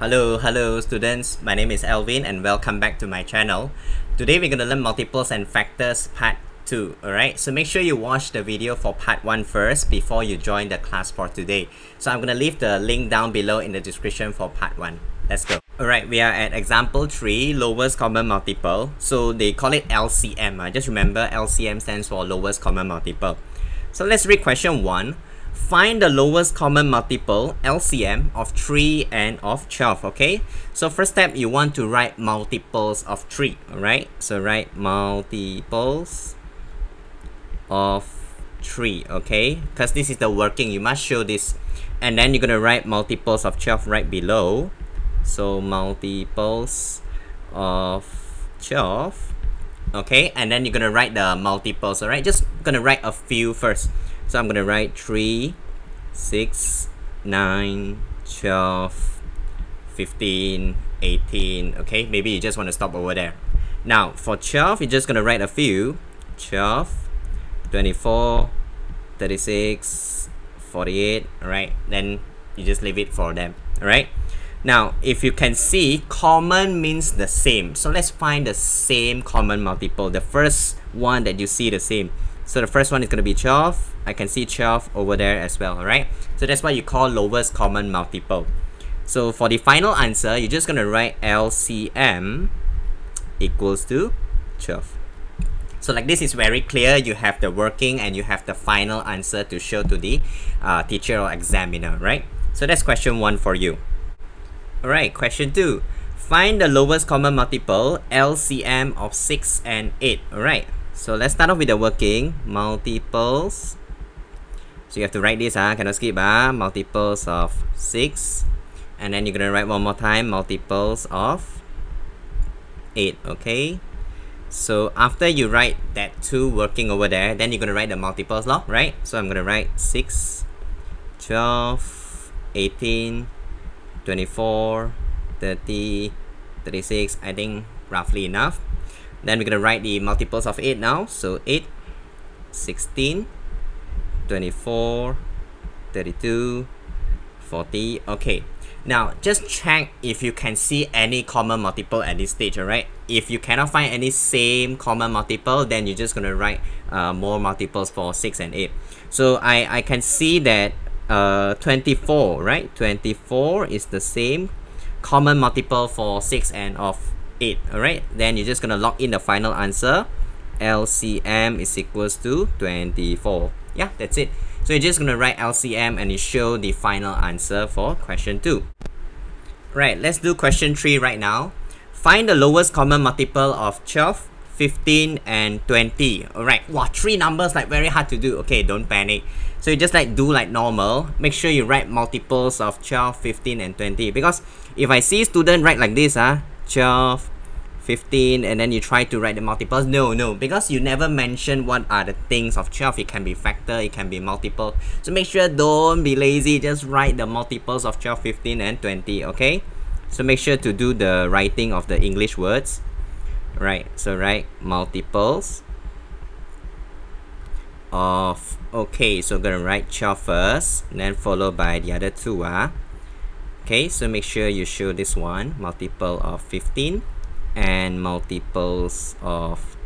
Hello, hello students. My name is Alvin and welcome back to my channel. Today we're going to learn multiples and factors part 2, alright? So make sure you watch the video for part 1 first before you join the class for today. So I'm going to leave the link down below in the description for part 1. Let's go. Alright, we are at example 3, lowest common multiple. So they call it LCM. Uh. Just remember LCM stands for lowest common multiple. So let's read question 1. Find the lowest common multiple LCM of 3 and of 12 okay? So first step you want to write multiples of 3 alright? So write multiples of 3 okay? Because this is the working you must show this. And then you're gonna write multiples of 12 right below. So multiples of 12 okay? And then you're gonna write the multiples alright? Just gonna write a few first so I'm gonna write 3, 6, 9, 12, 15, 18. Okay, maybe you just want to stop over there. Now for 12, you're just gonna write a few. 12, 24, 36, 48. Alright, then you just leave it for them. Alright. Now, if you can see, common means the same. So let's find the same common multiple. The first one that you see the same. So the first one is going to be 12. I can see 12 over there as well, alright? So that's what you call lowest common multiple. So for the final answer, you're just going to write LCM equals to 12. So like this is very clear, you have the working and you have the final answer to show to the uh, teacher or examiner, right? So that's question 1 for you. Alright, question 2. Find the lowest common multiple LCM of 6 and 8, alright? So let's start off with the working multiples. So you have to write this, ah, cannot skip, ah, multiples of 6. And then you're gonna write one more time, multiples of 8, okay? So after you write that 2 working over there, then you're gonna write the multiples law, right? So I'm gonna write 6, 12, 18, 24, 30, 36, I think roughly enough. Then we're going to write the multiples of 8 now. So 8, 16, 24, 32, 40. Okay. Now, just check if you can see any common multiple at this stage, alright? If you cannot find any same common multiple, then you're just going to write uh, more multiples for 6 and 8. So I, I can see that uh, 24, right? 24 is the same common multiple for 6 and of 8 alright? Then you're just gonna log in the final answer. LCM is equals to 24 yeah that's it. So you're just gonna write LCM and you show the final answer for question 2 right let's do question 3 right now. Find the lowest common multiple of 12 15 and 20 alright wow three numbers like very hard to do. Okay don't panic. So you just like do like normal. Make sure you write multiples of 12 15 and 20 because if I see student write like this ah 12 15 and then you try to write the multiples? No no. Because you never mention what are the things of 12 it can be factor it can be multiple. So make sure don't be lazy. Just write the multiples of 12 15 and 20 okay? So make sure to do the writing of the english words. Right so write multiples of okay so gonna write 12 first then followed by the other two ah. Okay so make sure you show this one multiple of 15 and multiples of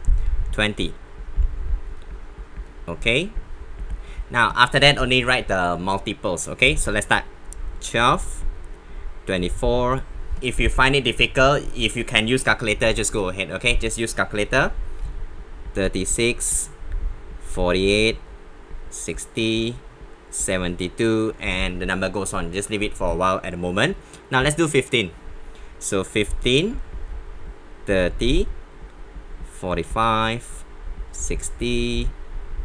20 okay? Now after that only write the multiples okay? So let's start. 12 24 if you find it difficult if you can use calculator just go ahead okay? Just use calculator. 36 48 60 72 and the number goes on. Just leave it for a while at the moment. Now let's do 15 so 15 30 45 60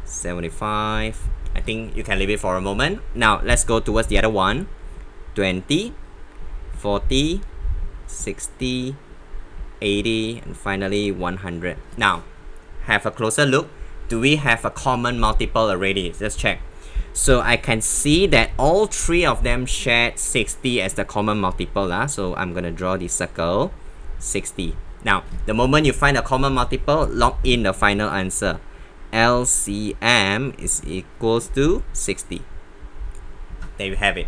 75 I think you can leave it for a moment. Now let's go towards the other one. 20 40 60 80 and finally 100 now have a closer look. Do we have a common multiple already? Let's check. So I can see that all three of them shared 60 as the common multiple uh, so I'm gonna draw the circle 60 now, the moment you find a common multiple, log in the final answer. LCM is equals to 60. There you have it.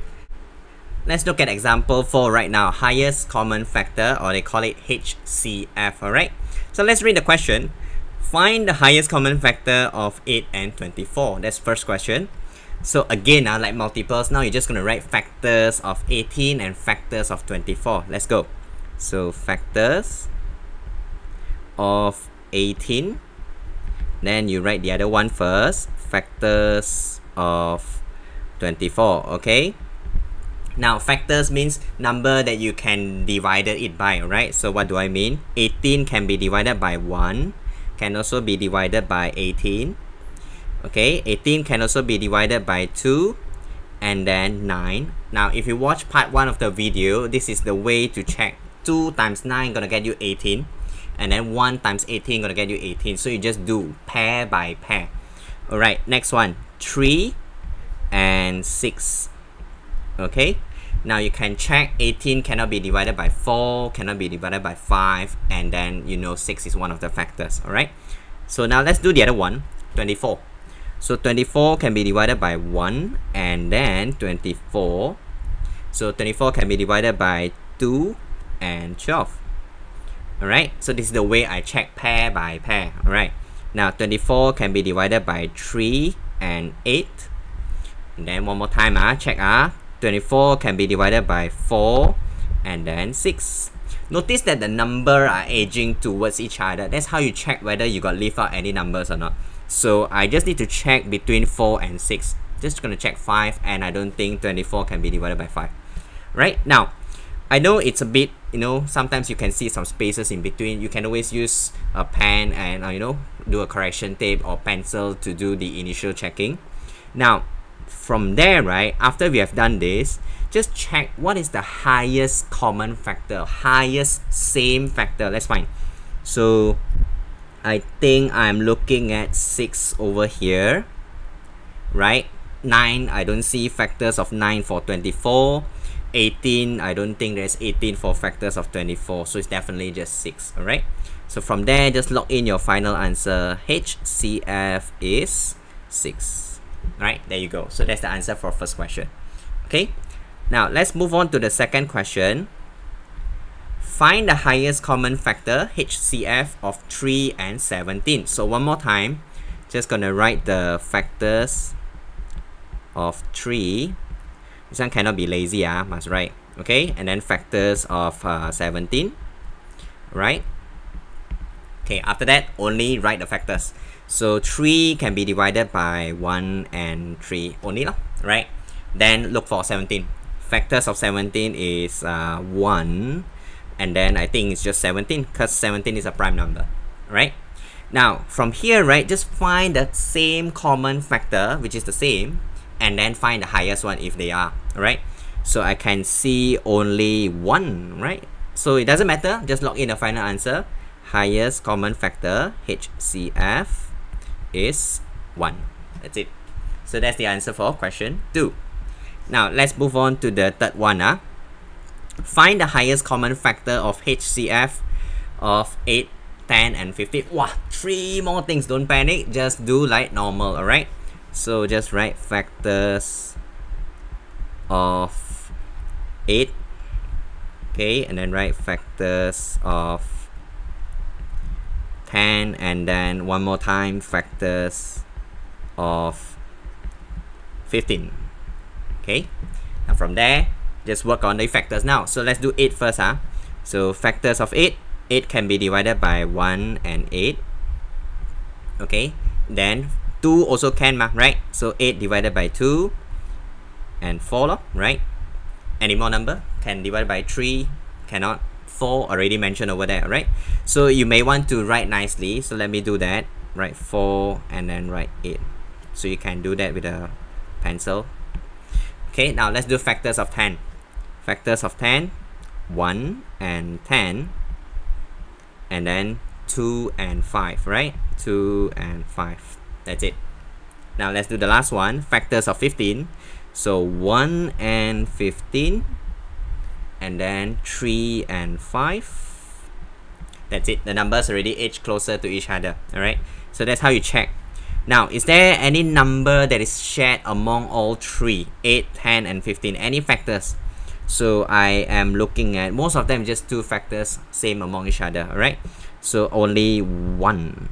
let's look at example 4 right now. Highest common factor or they call it HCF, alright? So let's read the question. Find the highest common factor of 8 and 24. That's first question. So again, uh, like multiples, now you're just going to write factors of 18 and factors of 24. Let's go. So factors of 18. Then you write the other one first. Factors of 24. Okay. Now factors means number that you can divide it by, right? So what do I mean? 18 can be divided by 1, can also be divided by 18. Okay, 18 can also be divided by 2 and then 9. Now if you watch part 1 of the video, this is the way to check. 2 times 9 gonna get you 18 and then 1 times 18 gonna get you 18. So you just do pair by pair. Alright, next one. 3 and 6 okay? Now you can check. 18 cannot be divided by 4 cannot be divided by 5 and then you know 6 is one of the factors. All right so now let's do the other one. 24 so 24 can be divided by 1 and then 24 so 24 can be divided by 2 and 12 alright so this is the way I check pair by pair alright now 24 can be divided by 3 and 8 and then one more time ah, check ah 24 can be divided by 4 and then 6. Notice that the number are aging towards each other. That's how you check whether you got leave out any numbers or not. So I just need to check between 4 and 6. Just gonna check 5 and I don't think 24 can be divided by 5. Right? Now, I know it's a bit, you know, sometimes you can see some spaces in between. You can always use a pen and, uh, you know, do a correction tape or pencil to do the initial checking. Now, from there, right, after we have done this, just check what is the highest common factor, highest same factor. Let's find. So I think I'm looking at 6 over here, right? 9, I don't see factors of 9 for 24. 18, I don't think there's 18 for factors of 24. So it's definitely just 6, alright? So from there, just log in your final answer. HCF is 6 right there you go so that's the answer for first question okay now let's move on to the second question find the highest common factor HCF of 3 and 17 so one more time just gonna write the factors of 3 this one cannot be lazy ah must write okay and then factors of uh, 17 right okay after that only write the factors so 3 can be divided by 1 and 3 only, lah, right? Then look for 17. Factors of 17 is uh, 1 and then I think it's just 17 because 17 is a prime number, right? Now from here, right, just find the same common factor which is the same and then find the highest one if they are, right? So I can see only 1, right? So it doesn't matter, just log in the final answer. Highest common factor, HCF is 1. That's it. So that's the answer for question 2. Now let's move on to the third one. Uh. Find the highest common factor of HCF of 8, 10 and 15. Wow, three more things. Don't panic. Just do like normal, alright? So just write factors of 8. Okay, and then write factors of 10 and then one more time factors of 15 okay and from there just work on the factors now so let's do 8 first huh? so factors of 8 8 can be divided by 1 and 8 okay then 2 also can right so 8 divided by 2 and 4 right? Any more number? Can divide by 3 cannot. 4 already mentioned over there right? So you may want to write nicely so let me do that. Write 4 and then write 8 so you can do that with a pencil. Okay now let's do factors of 10 factors of 10 1 and 10 and then 2 and 5 right? 2 and 5 that's it. Now let's do the last one factors of 15 so 1 and 15 and then 3 and 5 that's it. The numbers already edge closer to each other. All right so that's how you check. Now is there any number that is shared among all three? 8 10 and 15 any factors? So I am looking at most of them just two factors same among each other. Alright? So only one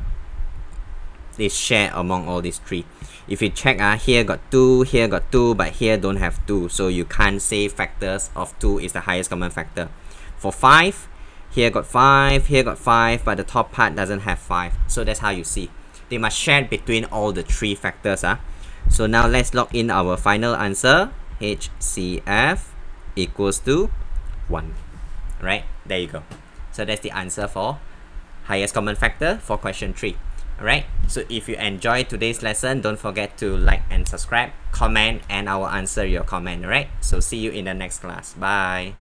is shared among all these three. If you check uh, here got 2 here got 2 but here don't have 2 so you can't say factors of 2 is the highest common factor. For 5 here got 5 here got 5 but the top part doesn't have 5 so that's how you see. They must share between all the three factors uh. so now let's log in our final answer. HCF equals to 1 right? There you go. So that's the answer for highest common factor for question 3 Alright, so if you enjoyed today's lesson, don't forget to like and subscribe, comment, and I will answer your comment, alright? So see you in the next class. Bye.